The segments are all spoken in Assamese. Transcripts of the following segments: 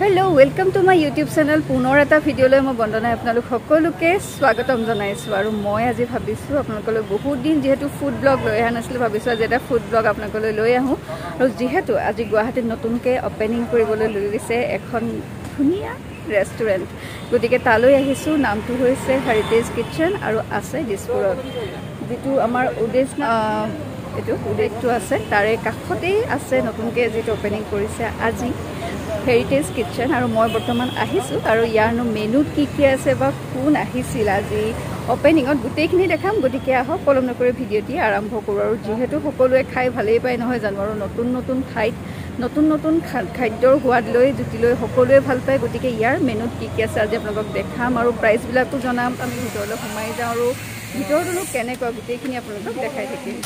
Hello' welcome to my YouTube channel পুনৰ এটা ভিডিঅ'লৈ মই বন্দনাই আপোনালোক সকলোকে স্বাগতম জনাইছোঁ আৰু মই আজি ভাবিছোঁ আপোনালোকলৈ বহুত দিন যিহেতু ফুড ব্লগ লৈ অহা নাছিলোঁ ভাবিছোঁ আজি এটা ফুড ব্লগ আপোনালোকলৈ লৈ আহোঁ। আৰু যিহেতু আজি গুৱাহাটীত নতুনকৈ অ'পেনিং কৰিবলৈ লৈ গৈছে এখন ধুনীয়া ৰেষ্টুৰেণ্ট গতিকে তালৈ আহিছোঁ নামটো হৈছে হেৰিটেজ কিটচেন আৰু আছে দিছপুৰত। যিটো আমাৰ উদেশ এইটো উদেশটো আছে তাৰে কাষতেই আছে নতুনকৈ যিটো অ'পেনিং কৰিছে আজি। হেৰিটেজ কিটচেন আৰু মই বৰ্তমান আহিছোঁ আৰু ইয়াৰনো মেনুত কি কি আছে বা কোন আহিছিল আজি অ'পেনিঙত গোটেইখিনি দেখাম। গতিকে আহক পলম নকৰি ভিডিঅ'টি আৰম্ভ কৰোঁ। আৰু যিহেতু সকলোৱে খাই ভালেই পায় নহয় জানো? আৰু নতুন নতুন ঠাইত নতুন নতুন খাদ্যৰ সোৱাদ লৈ জুতি লৈ সকলোৱে ভাল পায়। গতিকে ইয়াৰ মেনুত কি কি আছে আজি আপোনালোকক দেখাম আৰু প্ৰাইচবিলাকো জনাম। আমি ভিতৰলৈ সোমাই যাওঁ আৰু ভিতৰতনো কেনেকুৱা? গোটেইখিনি আপোনালোকক দেখাই থাকিম।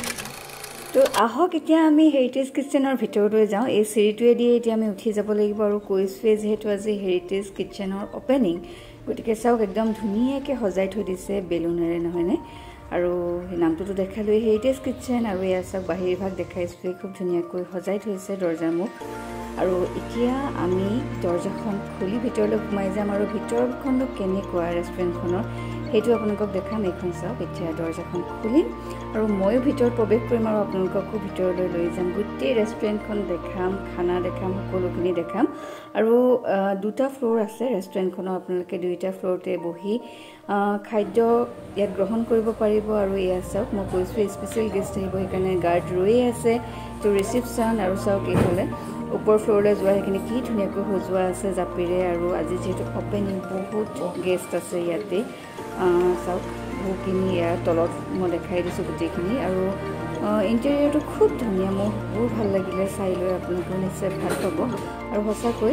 তো আহক এতিয়া আমি হেৰিটেজ কিটচেনৰ ভিতৰলৈ যাওঁ। এই চিৰিটোৱেদি এতিয়া আমি উঠি যাব লাগিব আৰু কৈছোৱে যিহেতু আজি হেৰিটেজ কিটচেনৰ অ'পেনিং গতিকে চাওক একদম ধুনীয়াকৈ সজাই থৈ দিছে বেলুনেৰে নহয়নে? আৰু নামটোতো দেখালোৱে হেৰিটেজ কিটচেন আৰু এয়া চাওক বাহিৰ ভাগ দেখাইছোৱে খুব ধুনীয়াকৈ সজাই থৈছে দৰ্জাৰ মুখ। আৰু এতিয়া আমি দৰ্জাখন খুলি ভিতৰলৈ সোমাই যাম আৰু ভিতৰখনো কেনেকুৱা ৰেষ্টুৰেণ্টখনৰ সেইটো আপোনালোকক দেখাম এইখন চাওক এতিয়া দৰ্জাখন খুলিম। আৰু ময়ো ভিতৰত প্ৰৱেশ কৰিম আৰু আপোনালোককো ভিতৰলৈ লৈ যাম। গোটেই ৰেষ্টুৰেণ্টখন দেখাম খানা দেখাম সকলোখিনি দেখাম। আৰু দুটা ফ্ল'ৰ আছে ৰেষ্টুৰেণ্টখনৰ আপোনালোকে দুয়োটা ফ্ল'ৰতে বহি খাদ্য ইয়াত গ্ৰহণ কৰিব পাৰিব আৰু এয়া চাওক মই কৈছোঁ স্পেচিয়েল গেষ্ট আহিব সেইকাৰণে গাৰ্ড ৰৈয়ে আছে। এইটো ৰিচিপশ্যন আৰু চাওক এইফালে ওপৰ ফ্ল'ৰলৈ যোৱা সেইখিনি কি ধুনীয়াকৈ সজোৱা আছে জাপিৰে। আৰু আজি যিহেতু অ'পেনিং বহুত গেষ্ট আছে ইয়াতে। চাওক বহুখিনি ইয়াৰ তলত মই দেখাই দিছোঁ গোটেইখিনি আৰু ইণ্টেৰিয়ৰটো খুব ধুনীয়া মোৰ বহুত ভাল লাগিলে চাই লৈ আপোনালোকেও নিশ্চয় ভাল পাব। আৰু সঁচাকৈ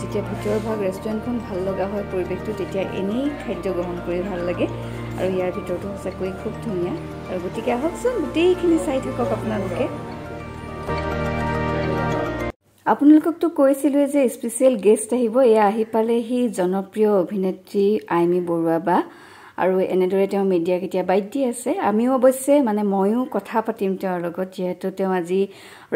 যেতিয়া ভিতৰৰ ভাগ ৰেষ্টুৰেণ্টখন ভাল লগা হয় পৰিৱেশটো তেতিয়া এনেই খাদ্য গ্ৰহণ কৰি ভাল লাগে। আৰু ইয়াৰ ভিতৰতো সঁচাকৈ খুব ধুনীয়া। আৰু গতিকে আহকচোন গোটেইখিনি চাই থাকক আপোনালোকে। আপোনালোককতো কৈছিলোঁৱে যে স্পেচিয়েল গেষ্ট আহিব এয়া আহি পালেহি জনপ্ৰিয় অভিনেত্ৰী আইমী বৰুৱা বা আৰু এনেদৰে তেওঁ মিডিয়াক এতিয়া বাদ দি আছে। আমিও অৱশ্যে মানে ময়ো কথা পাতিম তেওঁৰ লগত যিহেতু তেওঁ আজি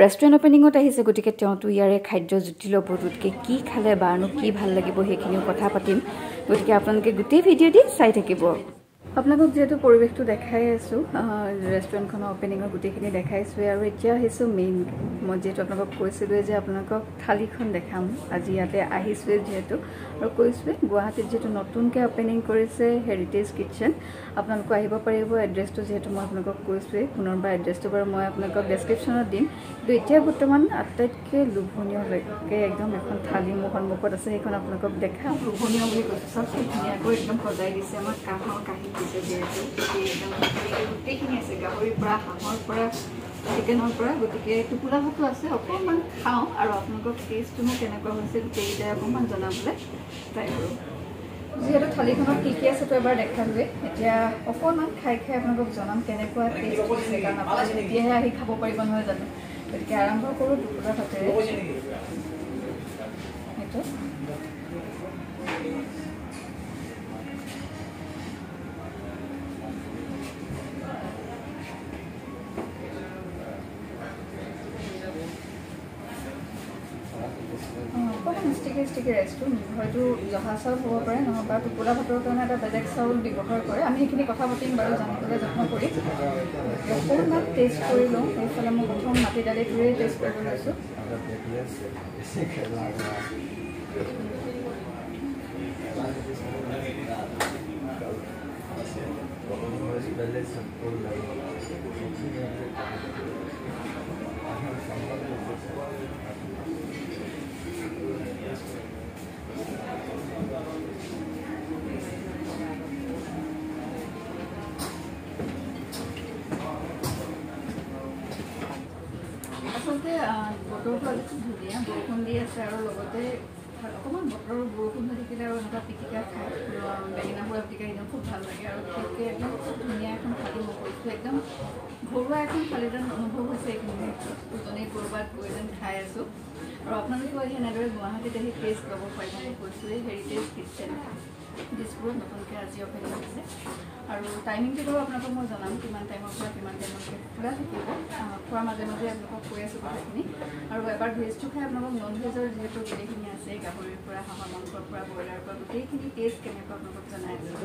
ৰেষ্টুৰেণ্ট অ'পেনিঙত আহিছে। গতিকে তেওঁতো ইয়াৰে খাদ্য জুতি ল'ব গতিকে কি খালে বাৰনো কি ভাল লাগিব সেইখিনিও কথা পাতিম। গতিকে আপোনালোকে গোটেই ভিডিঅ' দি চাই থাকিব। আপোনালোকক যিহেতু পৰিৱেশটো দেখাই আছোঁ ৰেষ্টুৰেণ্টখনৰ অ'পেনিঙৰ গোটেইখিনি দেখাইছোঁৱে আৰু এতিয়া আহিছোঁ মেইন মই যিহেতু আপোনালোকক কৈছিলোঁ যে আপোনালোকক থালিখন দেখাম আজি ইয়াতে আহিছোঁৱে যিহেতু। আৰু কৈছোঁৱে গুৱাহাটীত যিহেতু নতুনকৈ অ'পেনিং কৰিছে হেৰিটেজ কিটচেন আপোনালোকে আহিব পাৰিব। এড্ৰেছটো যিহেতু মই আপোনালোকক কৈছোঁৱেই পুনৰবাৰ এড্ৰেছটো বাৰু মই আপোনালোকক ডেছক্ৰিপশ্যনত দিম। কিন্তু এতিয়া বৰ্তমান আটাইতকৈ লোভনীয়লৈকে একদম এখন থালি মোৰ সন্মুখত আছে সেইখন আপোনালোকক দেখাম। লোভনীয় বুলি কৈছোঁ। চব ধুনীয়াকৈ একদম সজাই দিছে। আমাৰ কাঁহী যিহেতু আছে আছে থালিখনত কি কি আছে তো এবাৰ দেখালোৱে এতিয়া অকণমান খাই খাই আপোনালোকক জনাম কেনেকুৱা টেষ্ট হৈছে কাৰণ আপোনালোকে তেতিয়াহে আহি খাব পাৰিব নহয় জানো গতিকে আৰম্ভ কৰোঁ টোপোলা ভাতেৰে সেইটো অকণমান ষ্টিকি ষ্টিকি ৰাইচটো হয়তো জহা চাউল হ'ব পাৰে নহবা টোপোলা ভাতৰ কাৰণে এটা বেলেগ চাউল ব্যৱহাৰ কৰে। আমি সেইখিনি কথা পাতিম বাৰু জানিবলৈ যত্ন কৰিম অকণমান টেষ্ট কৰি লওঁ। সেইফালে মই প্ৰথম মাটি দালিটোৱেই টেষ্ট কৰিব লৈছোঁ। আছে আৰু লগতে অকণমান বতৰৰ বৰষুণ হৈ থাকিলে আৰু এনেকুৱা পিটিকা খাই বেঙেনা পোৰা পিটিকা একদম খুব ভাল লাগে আৰু বিশেষকৈ একদম ধুনীয়া এখন থালি মই কৰিছোঁ। একদম ঘৰুৱা এখন থালি যেন অনুভৱ হৈছে এইখিনি উজনি ক'ৰবাত গৈ যেন খাই আছোঁ। আৰু আপোনালোকেও আহি এনেদৰে গুৱাহাটীত আহি টেষ্ট ল'ব মই কৈছোঁৱেই হেৰিটেজ কিটচেন দিছপুৰত নতুনকৈ আজি অপেনিং হৈছে আৰু টাইমিংটো বাৰু আপোনালোকক মই জনাম কিমান টাইমৰ পৰা কিমান টাইমলৈকে খোলা থাকিব। খোৱাৰ মাজে মাজে আপোনালোকক কৈ আছোঁ কথাখিনি। আৰু এবাৰ ভেজটো খাই আপোনালোকক নন ভেজৰ যিহেতু গোটেইখিনি আছে গাহৰিৰ পৰা হাঁহৰ মাংসৰ পৰা ব্ৰইলাৰৰ পৰা গোটেইখিনি টেষ্ট কেনেকুৱা আপোনালোকক জনাই আছোঁ।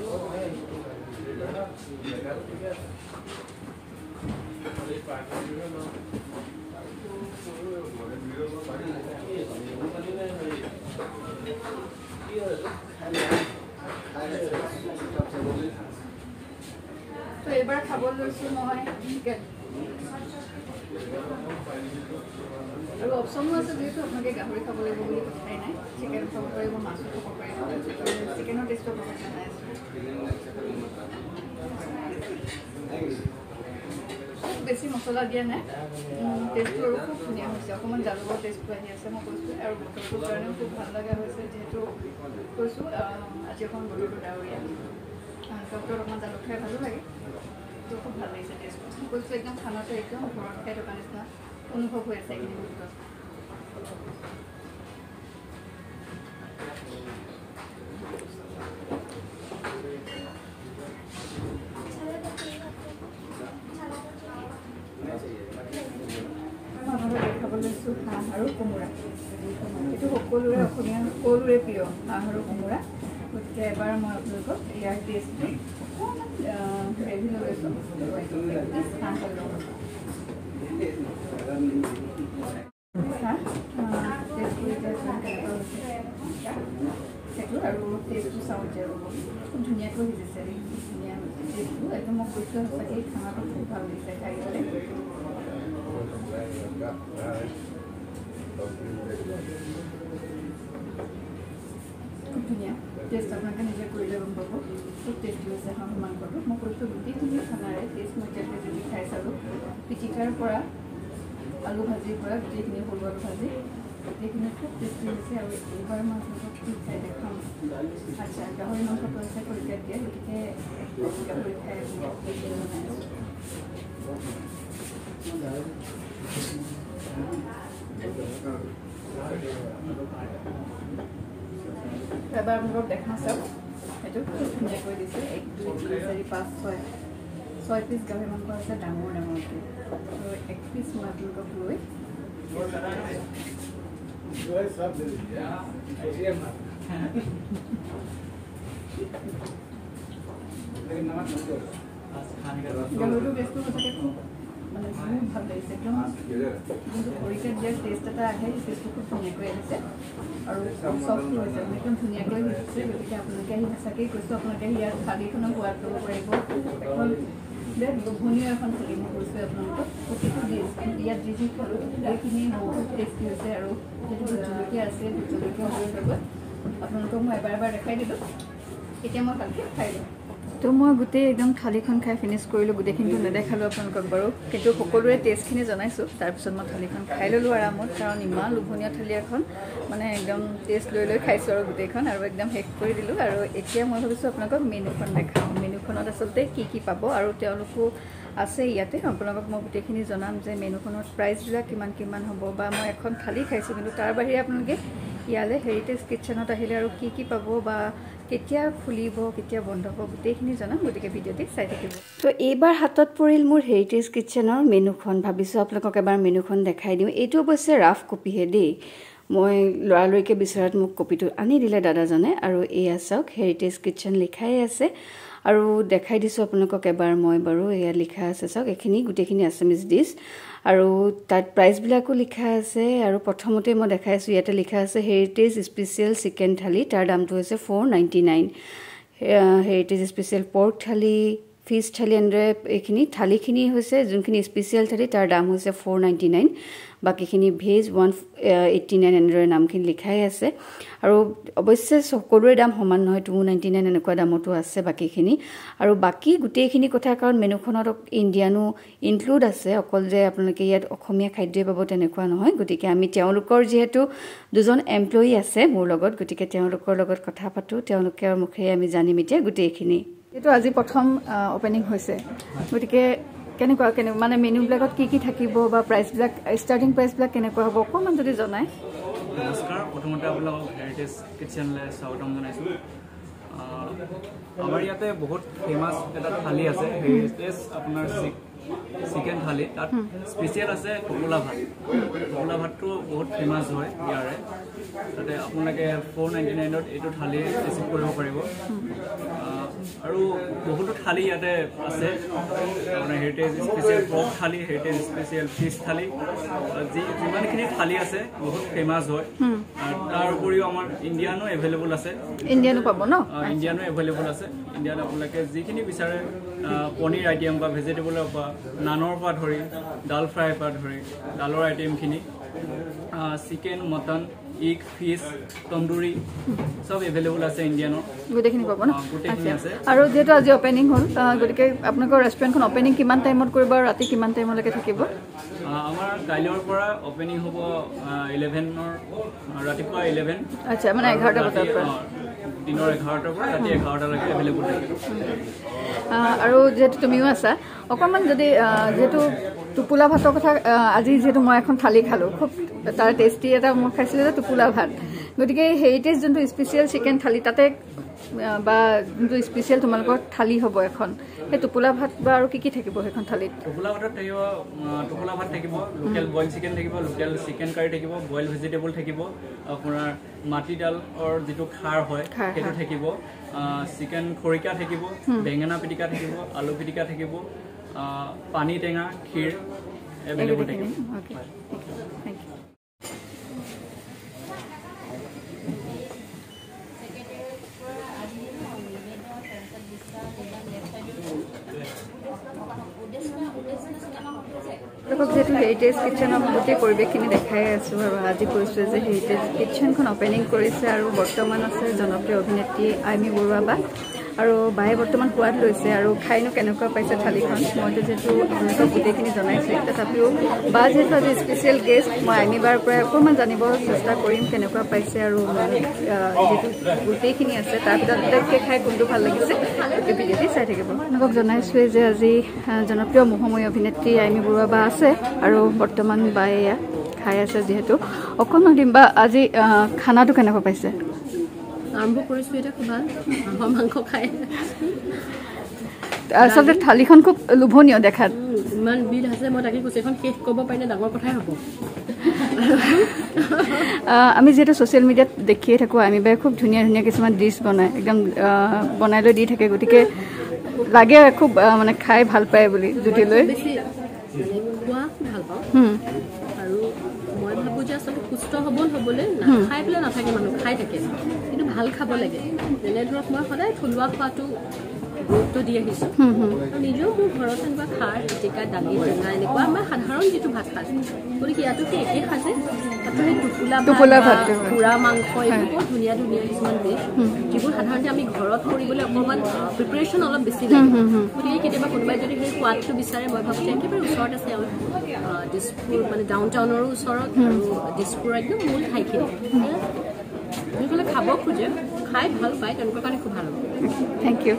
এইবাৰ খাব লৈছোঁ মই আৰু অপশ্যনো আছে যিহেতু আপোনালোকে গাহৰি খাব লাগিব বুলি কথাই নাই। চিকেন খাব পাৰিব মাছো খাব পাৰিব চিকেনৰ টেষ্টটো বেছি মছলা দিয়া নাই টেষ্টটো আৰু খুব ধুনীয়া হৈছে অকণমান জালুকৰ টেষ্টটো আহি আছে মই কৈছোঁ আৰু বতৰটোৰ কাৰণেও খুব ভাল লগা হৈছে যিহেতু কৈছোঁ আজি অকণ বতৰটো ডাৱৰীয়া ডক্টৰ অকণমান জালুক খাই ভালো লাগে তো খুব ভাল লাগিছে টেষ্টটো কৈছোঁ একদম খানাটো একদম ঘৰত খাই থকা নিচিনা অনুভৱ হৈ আছে এইখিনি মুহূৰ্তত দেখাব লৈছোঁ হাঁহ আৰু কোমোৰা। এইটো সকলোৰে অসমীয়া সকলোৰে প্ৰিয় হাঁহ আৰু কোমোৰা। গতিকে এবাৰ মই আপোনালোকক ইয়াৰ টেষ্টটো অকণমান সেইটো আৰু টেষ্টটো চাওঁ যে খুব ধুনীয়াকৈ সিজিছে। ধুনীয়া টেষ্টটো একদম মই কৈছোঁ সঁচাকৈ খানাটো খুব ভাল লাগিছে খাই পেলাই। খুব ধুনীয়া টেষ্ট আপোনালোকে নিজে কৰিলে গম পাব খুব টেষ্টি হৈছে হাঁহ মাংসটো মই কৈছোঁ গোটেইখিনি খানাৰে টেষ্ট মই এতিয়ালৈকে যদি খাই চালোঁ পিটিকাৰ পৰা আলু ভাজিৰ পৰা গোটেইখিনি সৰু আলু ভাজি গোটেইখিনি খুব টেষ্টি হৈছে আৰু মই আপোনালোকক কি খাই দেখাম আচ্ছা গাহৰি মাংসটো আছে খৰিকাত দিয়া গতিকে গাহৰি খাই বনাই এবাৰ আপোনালোকক দেখাওঁ চাওক সেইটো খুব ধুনীয়াকৈ দিছে। এক দুই তিনি চাৰি পাঁচ ছয়। ছয় পিচ গাহৰি মাংস আছে ডাঙৰ ডাঙৰকৈ আৰু এক পিচ মই আপোনালোকক লৈ। গাহৰিটো টেষ্টটো সঁচাকৈ খুব মানে বহুত ভাল লাগিছে একদম যোনটো খৰিকাত দিয়াৰ টেষ্ট এটা আহে টেষ্টটো খুব ধুনীয়াকৈ আহিছে আৰু চফ্ট হৈছে মানে একদম ধুনীয়াকৈ আহিছে গতিকে আপোনালোকে আহি সঁচাকৈ কৈছোঁ আপোনালোকে আহি ইয়াত থালিখনৰ সোৱাদ ল'ব পাৰিব এখন বিৰাট লোভনীয় এখন থালি মই কৈছোঁ আপোনালোকক প্ৰতিটো ডিছ ইয়াত যি যি খালোঁ গোটেইখিনি বহুত টেষ্টি হৈছে আৰু ভোট জলকীয়া আছে জলকীয়া হোৱাৰ লগত আপোনালোকক মই এবাৰ এবাৰ দেখাই দিলোঁ এতিয়া মই ভালকৈ খাই লওঁ তো মই গোটেই একদম থালিখন খাই ফিনিছ কৰিলোঁ গোটেইখিনিতো নেদেখালোঁ আপোনালোকক বাৰু। কিন্তু সকলোৰে টেষ্টখিনি জনাইছোঁ। তাৰপিছত মই থালিখন খাই ল'লোঁ আৰামত কাৰণ ইমান লোভনীয় থালি এখন। মানে একদম টেষ্ট লৈ লৈ খাইছোঁ আৰু গোটেইখন আৰু একদম শেষ কৰি দিলোঁ। আৰু এতিয়া মই ভাবিছোঁ আপোনালোকক মেনুখন দেখাওঁ। মেনুখনত আচলতে কি কি পাব আৰু তেওঁলোকো আছে ইয়াতে। আপোনালোকক মই গোটেইখিনি জনাম যে মেনুখনত প্ৰাইচবিলাক কিমান কিমান হ'ব বা মই এখন থালি খাইছোঁ কিন্তু তাৰ বাহিৰে আপোনালোকে ইয়ালৈ হেৰিটেজ কিটচেনত আহিলে আৰু কি কি পাব বা কেতিয়া খুলিব কেতিয়া বন্ধ হ'ব গোটেইখিনি জনাম গতিকে ভিডিঅ'টি চাই থাকিব। তো এইবাৰ হাতত পৰিল মোৰ হেৰিটেজ কিটচেনৰ মেনুখন। ভাবিছোঁ আপোনালোকক এবাৰ মেনুখন দেখাই দিওঁ। এইটো অৱশ্যে ৰাফ কপিহে দেই। মই লৰালৰিকৈ বিচৰাত মোক কপিটো আনি দিলে দাদাজনে আৰু এয়া চাওক হেৰিটেজ কিটচেন লিখাই আছে। আৰু দেখাই দিছোঁ আপোনালোকক এবাৰ মই বাৰু এয়া লিখা আছে চাওক এইখিনি গোটেইখিনি আছামিজ ডিছ আৰু তাত প্ৰাইচবিলাকো লিখা আছে আৰু প্ৰথমতে মই দেখাইছোঁ ইয়াতে লিখা আছে হেৰিটেজ স্পেচিয়েল চিকেন থালি তাৰ দামটো হৈছে four ninety nine heritage special pork thali fish thali এনেদৰে এইখিনি থালিখিনি হৈছে যোনখিনি স্পেচিয়েল থালি তাৰ দাম হৈছে ফ'ৰ নাইণ্টি নাইন বাকীখিনি ভেজ ওৱান এইট্টি নাইন এনেদৰে নামখিনি লিখাই আছে আৰু অৱশ্যে সকলোৰে দাম সমান নহয় টু নাইণ্টি নাইন এনেকুৱা দামতো আছে বাকীখিনি আৰু বাকী গোটেইখিনি কথা কাৰণ মেনুখনত ইণ্ডিয়ানো ইনক্লুড আছে অকল যে আপোনালোকে ইয়াত অসমীয়া খাদ্যই পাব তেনেকুৱা নহয় গতিকে আমি তেওঁলোকৰ যিহেতু দুজন এমপ্লয়ী আছে মোৰ লগত গতিকে তেওঁলোকৰ লগত কথা পাতোঁ তেওঁলোকৰ মুখেৰে আমি জানিম এতিয়া গোটেইখিনি এইটো আজি প্ৰথম অপেনিং হৈছে। গতিকে কেনেকুৱা কেনে মানে মেনুবিলাকত কি কি থাকিব বা প্ৰাইচবিলাক ষ্টাৰ্টিং প্ৰাইচবিলাক কেনেকুৱা হ'ব অকণমান যদি জনায় নমস্কাৰ প্ৰথমতে আপোনালোকক হেৰিটেজ কিটচেনলৈ স্বাগতম জনাইছোঁ। আমাৰ ইয়াতে বহুত ফেমাছ এটা থালি আছে হেৰিটেজ আপোনাৰ চিকেন থালি তাত স্পেচিয়েল আছে টোপোলা ভাত। টোপোলা ভাতটো বহুত ফেমাছ হয় ইয়াৰে। তাতে আপোনালোকে ফ'ৰ নাইণ্টি নাইনত এইটো থালি ৰিচিভ কৰিব পাৰিব। আৰু বহুতো থালি ইয়াতে আছে। Heritage special pork thali heritage special fish thali. যি যিমানখিনি থালি আছে বহুত ফেমাছ হয়। আৰু তাৰ উপৰিও আমাৰ ইণ্ডিয়ানো এভেইলেবল আছে। ইণ্ডিয়ানো পাব ন? ইণ্ডিয়ানো এভেইলেবল আছে। ইণ্ডিয়ান আপোনালোকে যিখিনি বিচাৰে পনীৰ আইটেম বা ভেজিটেবলৰ পৰা নানৰ পৰা ধৰি ডাল ফ্ৰাইৰ পৰা ধৰি ডালৰ আইটেমখিনি chicken mutton egg fish tandoori চব এভেইলেবল আছে ইণ্ডিয়ানৰ গোটেইখিনি পাব ন। আৰু যিহেতু আজি অপেনিং হ'ল গতিকে আপোনালোকৰ ৰেষ্টুৰেণ্টখন অপেনিং কিমান টাইমত কৰিব আৰু ৰাতি কিমান টাইমলৈকে থাকিব? আমাৰ কাইলৈৰ পৰা অপেনিং হ'ব ইলেভেনৰ ৰাতিপুৱা ইলেভেন আচ্ছা মানে এঘাৰটা বজাৰ পৰা। দিনৰ এঘাৰটাৰ পৰা ৰাতি এঘাৰটালৈকে এভেইলেবল থাকিব আৰু যিহেতু তুমিও আছা অকণমান যদি যিহেতু টোপোলা ভাতৰ কথা আজি যিহেতু মই এখন থালি খালোঁ খুব তাৰ টেষ্টি এটা মই খাইছিলোঁ যে টোপোলা ভাত। গতিকে হেৰিটেজ যোনটো স্পেচিয়েল চিকেন থালি তাতে বা যোনটো স্পেচিয়েল তোমালোকৰ থালি হ'ব এখন সেই টোপোলা ভাত বা আৰু কি কি থাকিব সেইখন থালিত? টোপোলা ভাতত থাকিব টোপোলা ভাত থাকিব লোকেল বইল চিকেন থাকিব লোকেল চিকেন কাৰী থাকিব বইল ভেজিটেবল থাকিব আপোনাৰ মাটিদালৰ যিটো খাৰ হয় সেইটো। থাকিব চিকেন খৰিকা থাকিব বেঙেনা পিটিকা থাকিব আলু পিটিকা থাকিব পানী টেঙা ক্ষীৰ এভেইলেবল থাকিব আপোনালোকক যিহেতু হেৰিটেজ কিটচেনৰ গোটেই পৰিৱেশখিনি দেখাই আছোঁ আৰু আজি কৈছোঁ যে হেৰিটেজ কিটচেনখন অপেনিং কৰিছে আৰু বৰ্তমান আছে জনপ্ৰিয় অভিনেত্ৰী আইমী বৰুৱা বা আৰু বায়ে বৰ্তমান সোৱাদ লৈছে আৰু খাইনো কেনেকুৱা পাইছে থালিখন। মইতো যিহেতু আপোনালোকক গোটেইখিনি জনাইছোঁ তথাপিও বা যিহেতু আজি স্পেচিয়েল গেষ্ট মই আইমী বাৰ পৰাই অকণমান জানিব চেষ্টা কৰিম কেনেকুৱা পাইছে আৰু যিহেতু গোটেইখিনি আছে তাৰ ভিতৰত আটাইতকৈ খাই কোনটো ভাল লাগিছে গোটেই ভিডিঅ'টি চাই থাকিব। আপোনালোকক জনাইছোঁৱে যে আজি জনপ্ৰিয় মোহময়ী অভিনেত্ৰী আইমী বৰুৱা বা আছে আৰু বৰ্তমান বায়ে খাই আছে যিহেতু। অকণমান দিম বা আজি খানাটো কেনেকুৱা পাইছে? আৰম্ভ কৰিছোঁ এতিয়া খুব ভাল হাঁহৰ মাংস খাই। আচলতে থালিখন খুব লোভনীয় দেখাত। ইমান বিল আছে মই তাকে কৈছোঁ এখন শেষ কৰিব পাৰিলে ডাঙৰ কথাই হ'ব। আমি যিহেতু ছ'চিয়েল মিডিয়াত দেখিয়ে থাকোঁ আমি বাই খুব ধুনীয়া ধুনীয়া কিছুমান ডিছ বনায় একদম বনাই লৈ দি থাকে গতিকে লাগে খুব মানে খাই ভাল পায় বুলি জুতি লৈ। খোৱা আৰু মই ভাবোঁ যে আচলতে সুস্থ সবল হ'বলৈ খাই পেলাই নাথাকে মানুহ খাই থাকে। কিন্তু ভাল খাব লাগে। যেনে ধৰক মই সদায় থলুৱা খোৱাটো গুৰুত্ব দি আহিছোঁ। নিজেও মোৰ ঘৰত এনেকুৱা খাৰ পিটিকা দালি টেঙা এনেকুৱা আমাৰ সাধাৰণ যিটো ভাত সাজ গতিকে ইয়াতো সেই একেই সাজে তাতো সেই টোপোলা টোপোলা ভাত। পোৰা মাংস এইবোৰ বৰ ধুনীয়া ধুনীয়া কিছুমান ডিছ যিবোৰ সাধাৰণতে আমি ঘৰত কৰিবলৈ অকণমান প্ৰিপেৰেশ্যন অলপ বেছি লাগে। গতিকে কেতিয়াবা কোনোবাই যদি সেই সোৱাদটো বিচাৰে মই ভাবোঁ একেবাৰে ওচৰত আছে আৰু দিছপুৰ মানে ডাউন টাউনৰো ওচৰত আৰু দিছপুৰৰ একদম মূল ঠাইখিনি। যিসকলে খাব খোজে। খাই ভাল পায় তেওঁলোকৰ কাৰণে খুব ভাল হ'ব। থেংক ইউ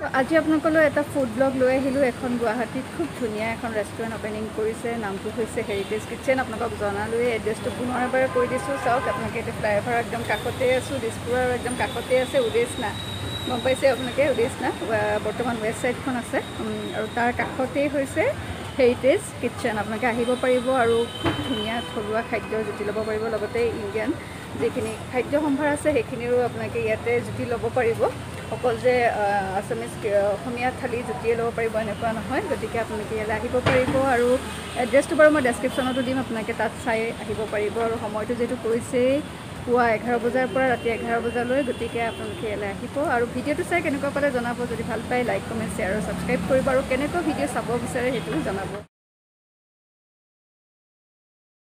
আজি আপোনালোকলৈ এটা ফুড ব্লগ লৈ আহিলোঁ এখন গুৱাহাটীত। খুব ধুনীয়া এখন ৰেষ্টুৰেণ্ট অপেনিং কৰিছে নামটো হৈছে হেৰিটেজ কিটচেন আপোনালোকক জনালোৱে এড্ৰেছটো পুনৰ এবাৰ কৈ দিছোঁ। চাওক আপোনালোকে এতিয়া ফ্লাইঅভাৰৰ একদম কাষতে আছোঁ দিছপুৰৰ একদম কাষতে আছে উদেশনা। গম পাইছে আপোনালোকে উদেশনা বৰ্তমান ৱেষ্ট ছাইডখন আছে। আৰু তাৰ কাষতেই হৈছে হেৰিটেজ কিটচেন আপোনালোকে আহিব পাৰিব আৰু খুব ধুনীয়া থলুৱা খাদ্য জুতি ল'ব পাৰিব লগতে ইণ্ডিয়ান যিখিনি খাদ্য সম্ভাৰ আছে সেইখিনিৰো আপোনালোকে ইয়াতে জুতি ল'ব পাৰিব। অকল যে কি- অসমীয়া থালি জুতিয়ে ল'ব পাৰিব এনেকুৱা নহয় গতিকে আপোনালোকে ইয়ালৈ আহিব পাৰিব আৰু এড্ৰেছটো বাৰু মই ডেছক্ৰিপশ্যনতো দিম আপোনালোকে তাত চাই আহিব পাৰিব আৰু সময়টো যিহেতু কৈছেই পুৱা এঘাৰ বজাৰ পৰা ৰাতি এঘাৰ বজালৈ গতিকে আপোনালোকে ইয়ালৈ আহিব আৰু ভিডিঅ'টো চাই কেনেকুৱা পালে জনাব যদি ভাল পায় লাইক কমেণ্ট শ্বেয়াৰ আৰু ছাবস্ক্ৰাইব কৰিব আৰু কেনেকুৱা ভিডিঅ' চাব বিচাৰে সেইটোও জনাব।